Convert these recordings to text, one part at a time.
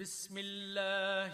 बिस्मिल्लाह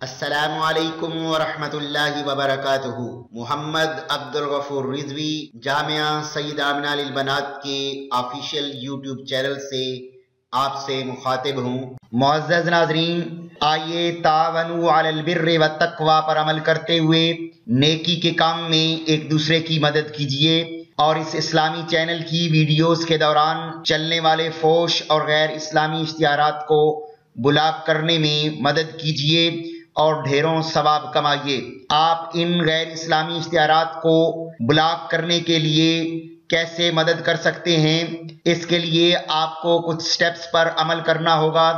असलकम वरहमतुल्लाहि वबरकातुहु मोहम्मद अब्दुल गफूर रिजवी जामिया सईद आमिना बनात के ऑफिशियल यूट्यूब चैनल से आपसे मुखातिब हूँ मोज़ नाजरीन आइए तावनु अलबिर व तकवा पर अमल करते हुए नेकी के काम में एक दूसरे की मदद कीजिए और इस इस्लामी चैनल की वीडियोस के दौरान चलने वाले फोश और गैर इस्लामी इश्तिहारात को ब्लॉक करने में मदद कीजिए और ढेरों सवाब कमाइए। आप इन गैर इस्लामी इश्तिहारात को ब्लॉक करने के लिए कैसे मदद कर सकते हैं, इसके लिए आपको कुछ स्टेप्स पर अमल करना होगा।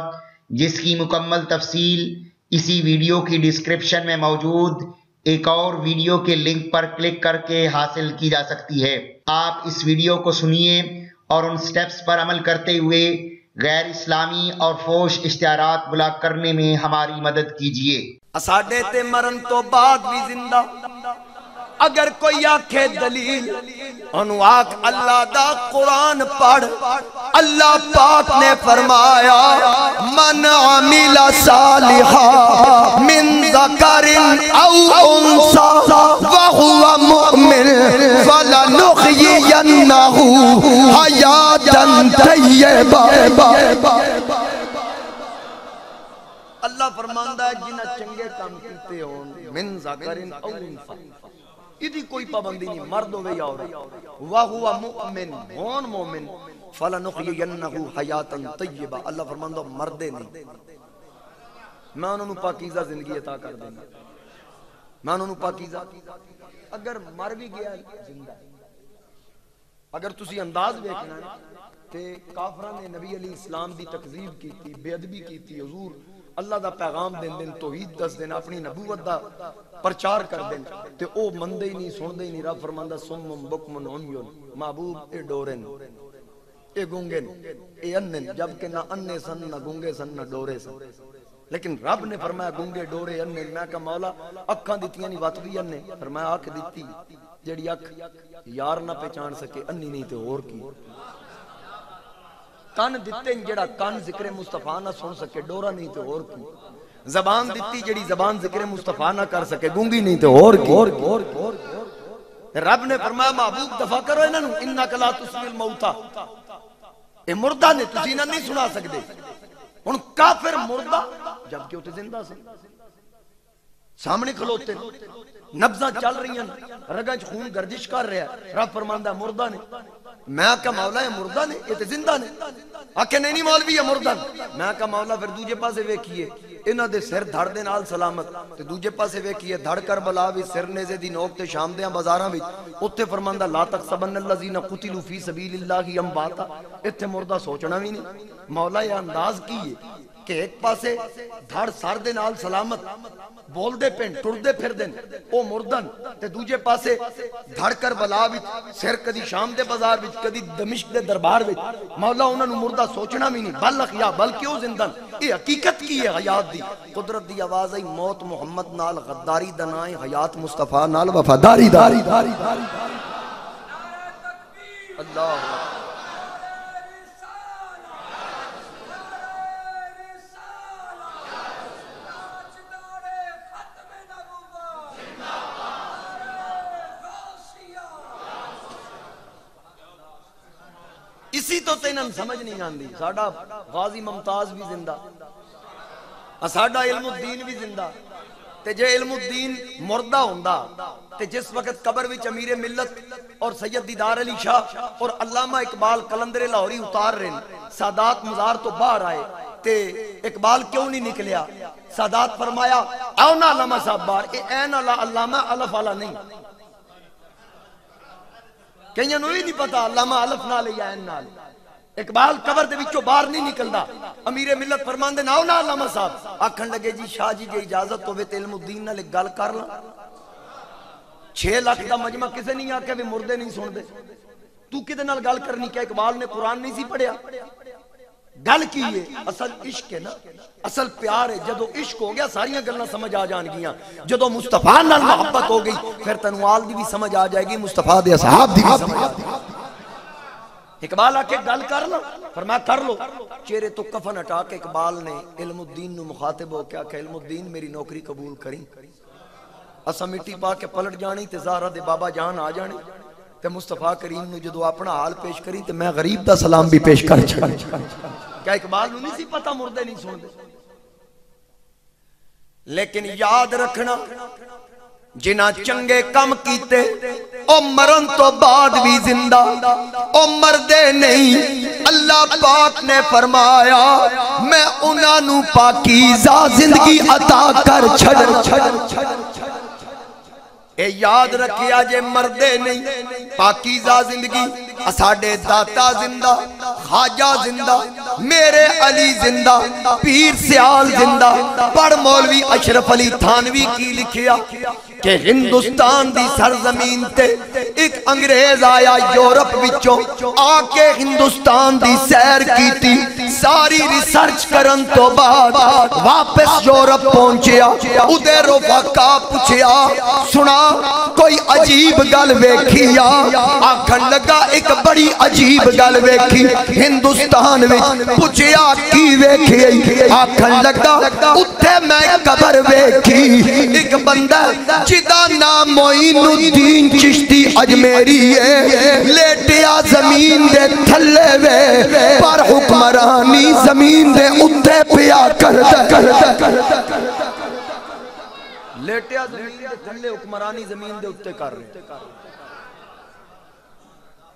जिसकी मुकम्मल तफसील इसी वीडियो की डिस्क्रिप्शन में मौजूद, एक और वीडियो के लिंक पर क्लिक करके हासिल की जा सकती है। आप इस वीडियो को सुनिए और उन स्टेप्स पर अमल करते हुए गैर इस्लामी और फोश इश्तारात ब्लॉक करने में हमारी मदद कीजिए। मरण तो बाद भी ज़िंदा। अगर कोई आखे दलील अनुआक अल्लाह दा कुरान पढ़, अल्लाह पाक ने फरमाया, मन अमिला सालिहा मिन ज़करिन औ उनसा व हुवा मुमिन फलनुहयियन्नहु हयातन तय्यबा अल्लाह फरमांदा है, जिन्हें चंगे काम कीते होन, मिन ज़करिन औ उनसा। इदी कोई पाबंदी नहीं, मर्द हो या औरत। वा हुवा मुमिन होन मोमिन फलनुखयन्नहु हयातन तय्यबा। अल्लाह फरमांदा, मर्दे नहीं। मैं उन्होंने पाकीज़ा ज़िंदगी अता कर देना मैं उन्होंने पाकीज़ा अगर मर भी गया ज़िंदा। अगर तुसी अंदाज देखना है, ते काफरा ने नबी अली इस्लाम दी तकजीब की थी बेअदबी की थी हुजूर। अल्लाह दा पैगाम देन दिन तौहीद दस दिन अपनी नबूवत दा प्रचार कर देन ते ओ मंदे ही नहीं सुनदे ही नहीं रब फरमांदा सुम्मुम बुकमुन उमयुन महबूब ए डोरेन ए गुंगे ए अन्ने जबकि ना अन्ने सन ना गुंगे सन ना डोरे सन लेकिन रब ने फरमाया गुंगे डोरे अन्ने मैं कहा मौला अखां दित्तियाँ नहीं वत भी अन्ने फरमाया अख दित्ती जेड़ी अख यार ना पहचान सके अन्नी नहीं ते होर की कन दिते जेड़ा कन ज़िक्र मुस्तफ़ा ना सुन सके, डोरा नहीं तो और की। जबान दिती जेड़ी जबान ज़िक्र मुस्तफ़ा ना कर सके, गूँगी नहीं तो और की। और और और रब ने फरमाया, महबूब, दफ़ा करो इन्हां इन्ना कला तुस्मिल मौता। ए मुर्दा ने तुसी ना नहीं सुना सकदे। हुन काफिर मुर्दा, जबकि उते ज़िंदा सी। सामने खलोते नब्जा चल रही रगा च खून गर्दिश कर रहा है। रब फरमांदा, मुर्दा ने मैं क्या मौला है मुर्दा ने, ये ज़िंदा ने। आखे नहीं मौलवी है मुर्दा मैं क्या मौला फिर दूजे पासे वेखिए। इन्होंने सिर धड़ दे नाल सलामत। तो दूजे पासे वेखिए, धड़ कर बला भी सिर नेजे की नोक से शाम दया बाजारा भी उत्थे फरमांदा, ला तक सबन अल्लाजीना कुतिलु फ़ी यम अंबाता इतने मुर्दा सोचना भी नहीं। मौला यह अंदाज की है? कि एक पासे धड़ सर दे सलामत बोलते पिंड टुरते फिरते वो मुर्दन ते दूजे पासे धड़ कर बला सिर कदी शाम के बाज़ार विच कदी दमिश्क के दरबार विच मौला उन्होंने मुर्दा सोचना भी नहीं बल अखिया बल क्यों जिंदन ये हकीकत की है हयात दी कुदरत दी आवाज़ आई मौत मुहम्मद नाल गद्दारी दा ना हयात मुस्तफ़ा नाल अल्लाह इसी तो तेन समझ नहीं आती साडा गाजी मुमताज़ भी ज़िंदा। साडा इल्मुद्दीन भी ज़िंदा। ते जे इल्मुद्दीन मुर्दा ते जिस वक्त कबर विच अमीर मिल्लत और सैयद दीदार अली शाह और अल्लामा इकबाल कलंदरे लाहौरी उतार रहे सादात मजार तो बाहर आए ते इकबाल क्यों नहीं निकलिया? सादात फरमाया आओ ना अल्लामा साहब बाहर ए ऐन अला अल्लामा अलफ वाला नहीं। भी नहीं पता लामा अलफ ना लिया नाल इकबाल कबर बाहर नहीं निकलता अमीर मिलत फरमाते ना ना लामा साहब आखन लगे जी शाह जी जो इजाज़त हो ते इल्मुद्दीन गल कर ला छे लाख का मजमा किसी नहीं आके भी मुर्दे नहीं सुनते तू कि गल करनी क्या इकबाल ने कुरान नहीं पढ़िया गल की है? असल इश्क है ना? असल प्यार है। जो इश्क हो गया, सारिया गल्ला समझ आ जाएगियाँ जो मुस्तफ़ा नाल मोहब्बत हो गई, फिर तेन आल की भी समझ आ जाएगी, मुस्तफ़ा दे इकबाल आके गल कर लो, पर मैं कर लो। चेहरे तो कफन हटा के इकबाल ने इलमुद्दीन मुखातिब हो क्या इल्मुद्दीन, मेरी नौकरी कबूल करी। असा मिट्टी पा के पलट जानी ते ज़ारा दे बाबा जान आ जाने। ते मुस्तफ़ा करीम नु जो अपना हाल पेश करी, ते मैं गरीब दा सलाम भी पेश कर छड़ा। क्या इकबाल नहीं सी पता, मुर्दे नहीं सुनदे। लेकिन याद रखना जिन्ना चंगे कम कीते, ओ मरण तो बाद भी ज़िंदा। ओ मरदे नहीं, अल्लाह पाक ने फरमाया, मैं उन्होंने पाकीजा ज़िंदगी अता कर छड़ छड़ छड़। याद रखिया जे मरदे नहीं, पाकीजा ज़िंदगी साडे दाता ज़िंदा खाजा ज़िंदा, मेरे अली ज़िंदा, पीर सियाल ज़िंदा, पढ़ मौलवी अशरफ अली थानवी की लिखिया। कि हिंदुस्तान दी सरजमीन ते एक अंग्रेज़ आया यूरोप विचों, आके हिंदुस्तान दी सैर कीती, सारी रिसर्च करन तो बाद वापस यूरोप पहुंचया, उदे रोफाका पूछया, सुना, कोई अजीब गल वेखी आ आखन लगा, एक बड़ी अजीब गल वेखी, हिंदुस्तान में पूछया, की वेखी आखन लगा उत्थे मैं कबर वेखी, एक बंदा जिदा नाम मोइनुद्दीन चिश्ती अजमेरी है। लेटिया ज़मीन दे थल्ले वे, पर हुक्मरानी ज़मीन दे उत्ते पिया करदा। करदा लेटिया ज़मीन दे थल्ले, हुक्मरानी ज़मीन दे उत्ते कर रहे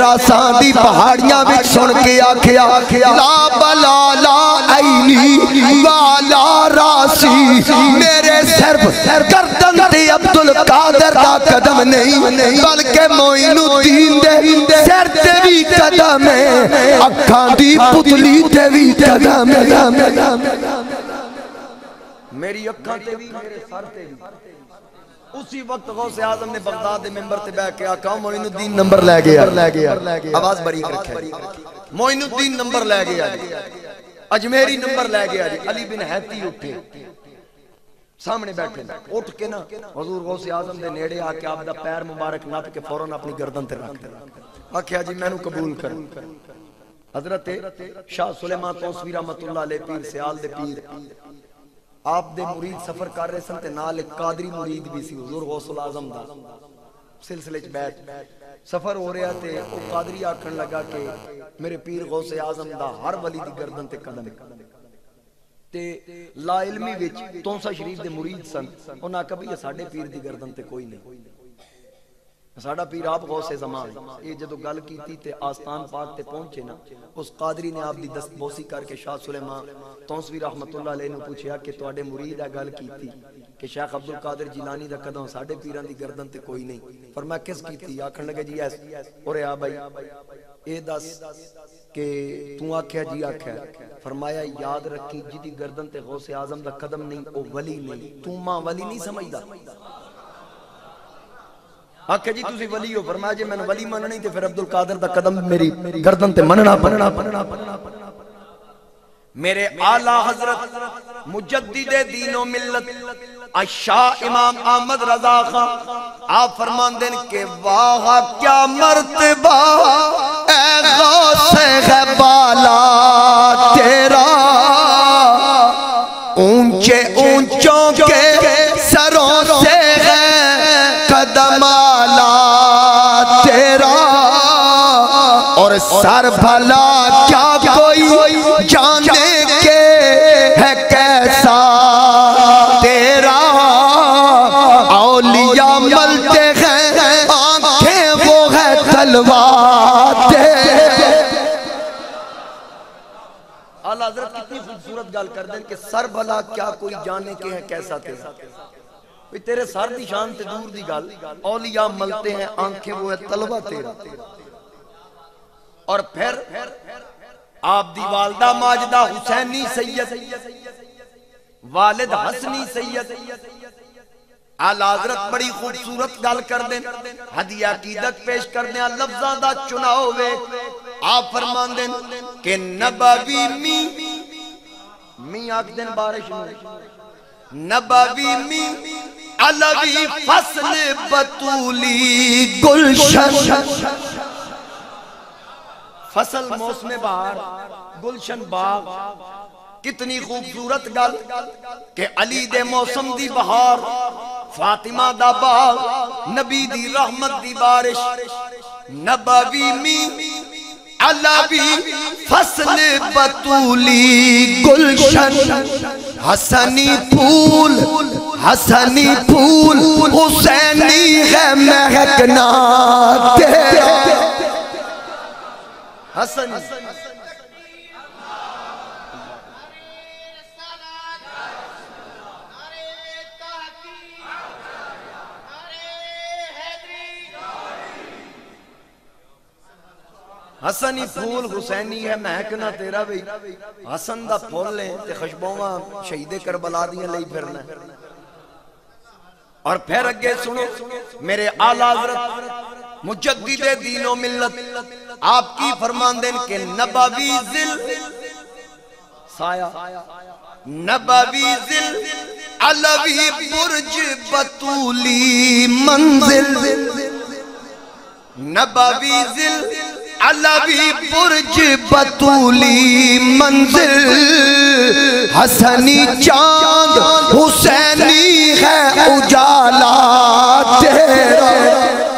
खरासान दी पहाड़ियाँ विच सुन के आखिया ला बला ला ऐनी वाला रासी मेरे सिर गर्दन ते अब्दुल कादर दा कदम नहीं बल्कि मोइनुद्दीन दे सिर ते भी कदम है अखां दी पुतली ते भी कदम है मेरी अखां ते भी मेरे सर ते भी उसी वक्त गौसे आज़म ने बगदाद के मेंबर ते बैठ के आका मोइनुद्दीन नंबर ले गया। ले गया आवाज़ बड़ी रखा मोइनुद्दीन नंबर ले गया अजमेरी नंबर ले गया जी। अली बिन हैती उठे। सामने बैठे उठ के ना, हजूर गौसे आज़म दे नेड़े आके आप दा पैर मुबारक नप के फ़ौरन अपनी गर्दन ते रख आखिया जी मैनू कबूल कर। हज़रत शाह सुलेमान तौसवी रहमतुल्लाह अलैह पीर, सियाल दे पीर। आप दे मुरीद सफ़र कर रहे सन ते नाल एक कादरी मुरीद भी सी हुजूर गौसुल आज़म दा सिलसिले च बैठ सफ़र हो रहा ते ओ कादरी आखन लगा कि मेरे पीर गौसे आज़म दा हर वली दी गर्दन ते कदम ते ला इल्मी विच तौसा शरीफ दे मुरीद सन उन्हां आखा भई साडे पीर दी गर्दन ते कोई नहीं ਸਾਡਾ ਪੀਰ ਆਪ ਗੌਸੇ ਜ਼ਮਾਨ ਇਹ ਜਦੋਂ ਗੱਲ ਕੀਤੀ ਤੇ ਆਸਤਾਨ ਪਾਕ ਤੇ ਪਹੁੰਚੇ ਨਾ ਉਸ ਕਾਦਰੀ ਨੇ ਆਪ ਦੀ ਦਸਤਬੋਸੀ ਕਰਕੇ ਸ਼ਾਹ ਸੁਲੇਮਾਨ ਤੌਸਵੀ ਰਹਿਮਤੁਲਲਾਹ ਅਲੈਹ ਨੂੰ ਪੁੱਛਿਆ ਕਿ ਤੁਹਾਡੇ ਮੁਰੀਦ ਆ ਗੱਲ ਕੀਤੀ ਕਿ ਸ਼ੇਖ ਅਬਦੁਲ ਕਾਦਰ ਜਿਲਾਨੀ ਦਾ ਕਦਮ ਸਾਡੇ ਪੀਰਾਂ ਦੀ ਗਰਦਨ ਤੇ ਕੋਈ ਨਹੀਂ ਪਰ ਮੈਂ ਕਿਸ ਕੀਤੀ ਆਖਣ ਲੱਗੇ ਜੀ ਐਸ ਔਰੇ ਆ ਬਾਈ ਇਹ ਦੱਸ ਕਿ ਤੂੰ ਆਖਿਆ ਜੀ ਆਖਿਆ ਫਰਮਾਇਆ ਯਾਦ ਰੱਖੀ ਜਿਹਦੀ ਗਰਦਨ ਤੇ ਗੌਸੇ ਆਜ਼ਮ ਦਾ ਕਦਮ ਨਹੀਂ ਉਹ ਵਲੀ ਨਹੀਂ ਤੂੰ ਮਾਂ ਵਲੀ ਨਹੀਂ ਸਮਝਦਾ आखे जी, तुसी वली हो, फरमाया जे मैंने वली मननी फिर अब्दुल कादिर दा कदम मेरी गर्दन ते मनना बनना बनना बनना मेरे आला हज़रत मुजद्दिदे दीनो मिल्लत इमाम अहमद रजा खान आप फरमाते हैं कि वाह, क्या मर्तबा है बाला। सर भला क्या कोई जाने के है कैसा? तेरा औलिया मलते हैं, आँखें वो है तलवार। आला खूबसूरत गल कर दें कि सर भला क्या कोई जाने के है कैसा तेरा? तेरे सर की शान ते दूर दी गल, औलिया मलते हैं, आँखें वो है तलवा तेरा। और फिर आप दी वालदा माजदा हुसैनी सैयद, वालिद हसनी सैयद। आला हज़रत बड़ी खूबसूरत गल कर दे हदिया कीदत पेश कर दे लफ्जा दा चुनाव वे। आप फरमान दे कि नबवी मी मी आख दिन बारिश नबवी मी अलवी फ़सल बतूली गुलशन। फ़सल मौसम बहार गुलशन बाग। कितनी खूबसूरत गल के अली दे मौसम दी बहार, फातिमा दा बाग, नबी दी रहमत दी बारिश, नबवी मी अलवी फ़सल बतूली, गुलशन, हसनी फूल हसनी फूल, हुसैनी है महकना तेरा हसन। हसन फूल हुसैनी है महकना तेरा भी। हसन दा फुल है ते शहीदे करबला दियाँ फिरना। और फिर अगे सुनो, मेरे आला हज़रत, मुजद्दिदे दीनो मिल्लत आप की फरमांदे के नबवी जिल। साया। नबवी जिल। अलवी बुर्ज बतूली मंजिल। नबवी जिल। अलवी बुर्ज बतूली मंजिल। हसनी चाँद हुसैनी है उजाला तेरा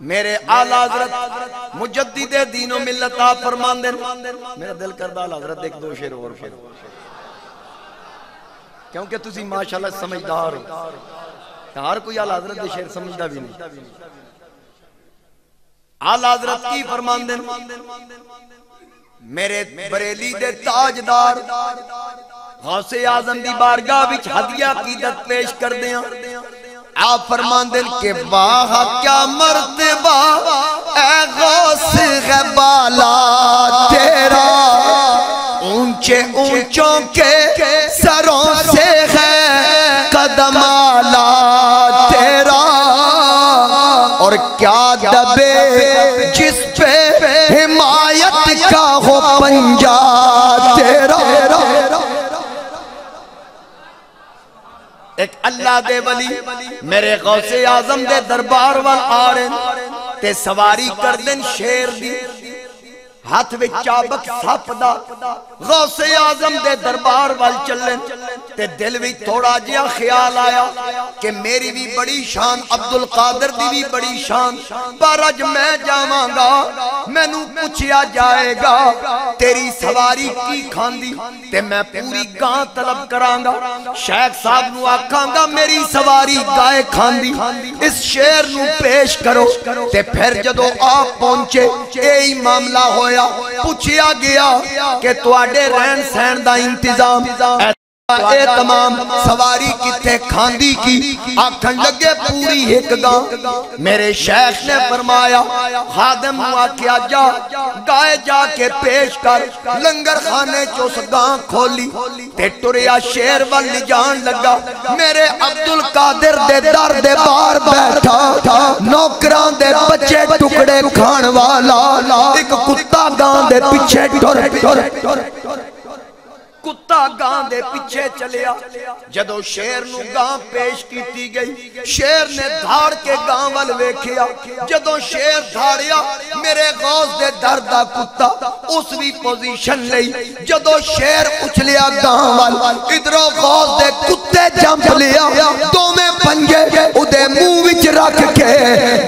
मेरे आला हज़रत मुजद्दिदे दीनो मिल्लत आप फरमांदे मेरा दिल करदा आला हज़रत एक दो शेर और फिर। क्योंकि तुसी माशाल्लाह समझदार हो। हर कोई आला हज़रत दे शेर समझदा भी नहीं। आला हज़रत की फरमांदे मेरे बरेली दे ताजदार गौसे आज़म दी बारगाह विच हदिया कीदत पेश कर दिया आप फरमांदे के वाह क्या मर्तबा। ए गौस है बाला तेरा। ऊँचे ऊंचों के सरों से है कदमाला तेरा। और क्या पंजा तेरा। एक अल्लाह दे मेरे गौसे आज़म दे दरबार वाल आ रहे ते सवारी कर दिन शेर दी। हाथ विच चाबक सप दा गौसे आज़म दे दरबार वाल चलन, ते दिल विच थोड़ा जिहा ख्याल आया कि मेरी भी बड़ी शान, अब्दुल कादर दी भी बड़ी शान। पर अज मैं जावांगा, मैनू पूछया जाएगा, तेरी सवारी की खांदी, ते मैं पूरी गां तलब करांगा। शेख साहब नु आखांगा, मेरी सवारी गाय खांदी, इस शेर नु पेश करो, ते फिर जदों आप पहुँचे यही मामला होया पूछया गया कि तुहाडे रहन सहन का इंतज़ाम ए तमाम सवारी खांदी की? आखन लगे पूरी एक गां मेरे शेख ने फरमाया आख्या, जा गाय जाके पेश कर। लंगर खाने चो उस गां खोली, ते शेर वल जान लगा, मेरे अब्दुल कादिर दे दर दे बाहर बैठा था, नौकरां दे बच्चे टुकड़े खान वाला, एक कुत्ता गां दे पीछे टुर टुर कुत्ता गां दे पीछे चलिया जदों शेर नु गां पेश कीती गई, शेर ने धाड़ के गां वल वेखिया जदों शेर धाड़िया मेरे गौस दे दर दा कुत्ता उस भी पोजीशन लई। जदों शेर उछलिया गां वल, इधरों गौस दे कुत्ते जंप लिया दोवें पंजे उदे मुँह विच रख के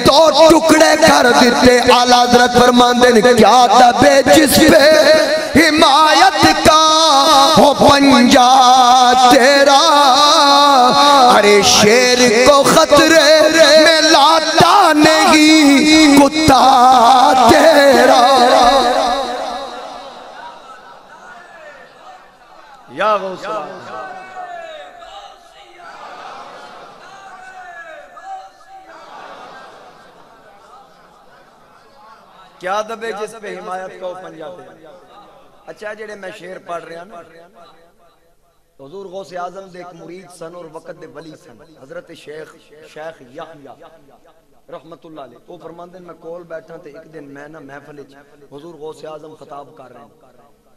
दो टुकड़े कर दिते आला हज़रत फरमांदे ने, क्या दबे जिस पे हिमायत का हो पंजा तेरा। अरे शेर को खतरे में लाता नहीं, कुत्ता तेरा। या क्या दबे जिस पे हिमायत का हैं अच्छा जेड़े मैं शेर पढ़ रहा ना हजूर गौस आज़म एक मुरीद सन और वक़्त दे वली सन, हज़रत शेख शेख रहमतुल्लाह अलैह। फरमांदे, मैं कोल बैठा ते एक दिन मैं ना महफिल च गौस आज़म खिताब कर रहे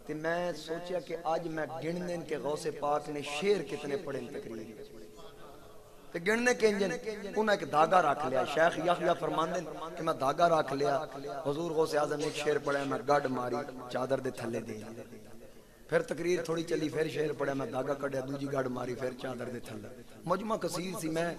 ते मैं सोचा कि आज मैं गिनने के पाक ने शेर कितने पढ़े तकरीर। गिनने के इंजन, उन्हें एक धागा रख लिया। शेख यहया फरमांदे कि मैं धागा रख लिया। हुजूर गौसे आज़म एक शेर पढ़ा, मैं गड मारी, चादर दे थल्ले दे। फिर तकरीर थोड़ी चली, फिर शेर पढ़िया मैं धागा कढ़िया, दूजी गड मारी, फिर चादर दे थल्ले। मजमा कसीर सी, मैं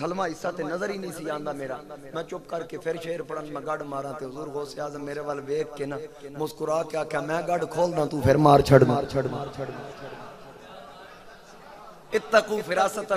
थलमा हिस्सा ते नज़र ही नहीं सी आंदा मेरा। मैं चुप करके फिर शेर पढ़न, मैं गड मारा ते हुजूर गौसे आज़म मेरे वाल वेख के ना मुस्कुरा के आख्या मैं गड खोलदा तू फिर मार छड़ मार छड़ इत्तकू फिरासत